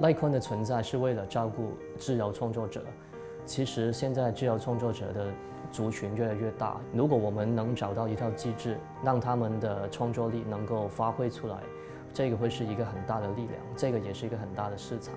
赖坤的存在是为了照顾自由创作者。其实现在自由创作者的族群越来越大如果我们能找到一套机制让他们的创作力能够发挥出来这个会是一个很大的力量这个也是一个很大的市场。